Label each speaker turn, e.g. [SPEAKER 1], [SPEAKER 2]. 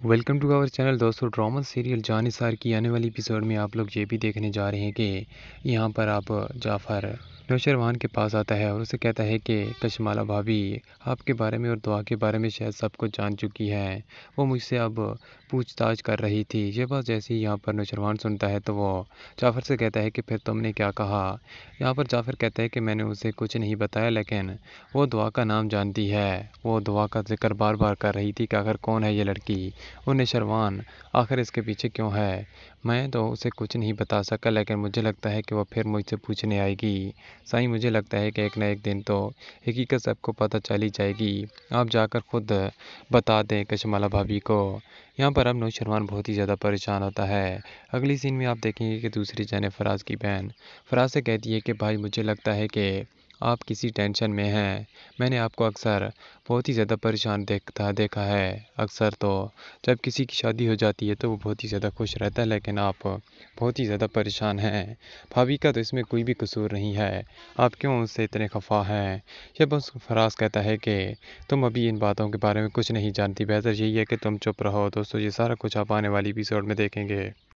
[SPEAKER 1] Welcome to our channel دوستو. Drama serial جان سار کی آنے والی اپیسوڈ میں آپ لوگ یہ بھی دیکھنے جا رہے ہیں کہ یہاں پر آپ، جعفر نوشروان کے پاس آتا ہے اور اسے کہتا ہے کہ کشمالہ بھابھی، آپ کے بارے میں اور دعا کے بارے میں شاید سب کچھ جان چکی ہے۔ وہ مجھ سے اب پوچھ تاچھ کر رہی تھی۔ یہ بات جیسے ہی یہاں پر نوشروان سنتا ہے تو وہ جعفر سے کہتا ہے کہ، پھر تم نے کیا کہا؟ یہاں پر جعفر کہتا ہے کہ، میں نے اسے کچھ نہیں بتایا، لیکن وہ دعا کا نام جانتی ہے۔ وہ دعا کا ذکر بار بار کر رہی تھی کہ، اگر کون ہے یہ لڑکی؟ وہ نشروان آخر اس کے پیچھے کیوں ہے؟ میں تو اسے کچھ نہیں بتا سکا، لیکن مجھے لگتا ہے کہ وہ پھر مجھ سے پوچھنے آئے گی۔ سائیں مجھے لگتا ہے کہ ایک نہ ایک دن تو حقیقت سب کو پتہ چلی جائے گی۔ آپ جا کر خود بتا دیں کشمالہ بھابھی کو۔ یہاں پر اب نوشروان بہت ہی زیادہ پریشان ہوتا ہے۔ اگلی سین میں آپ دیکھیں گے کہ دوسری جانب فراز کی بہن، فراز سے کہتی ہے کہ بھائی مجھے لگتا ہے کہ آپ کسی ٹینشن میں ہیں۔ میں نے آپ کو اکثر بہت ہی زیادہ پریشان دیکھتا دیکھا ہے۔ اکثر تو جب کسی کی شادی ہو جاتی ہے تو وہ بہت ہی زیادہ خوش رہتا ہے، لیکن آپ بہت ہی زیادہ پریشان ہیں۔ بھابھی کا تو اس میں کوئی بھی قصور نہیں ہے۔ آپ کیوں اس سے اتنے خفا ہیں؟ یہ بس فراز کہتا ہے کہ تم ابھی ان باتوں کے بارے میں کچھ نہیں جانتی۔ بہتر یہی ہے کہ تم چپ رہو، دوستو، یہ سارا کچھ آپ آنے والی ایپیسوڈ میں دیکھیں گے۔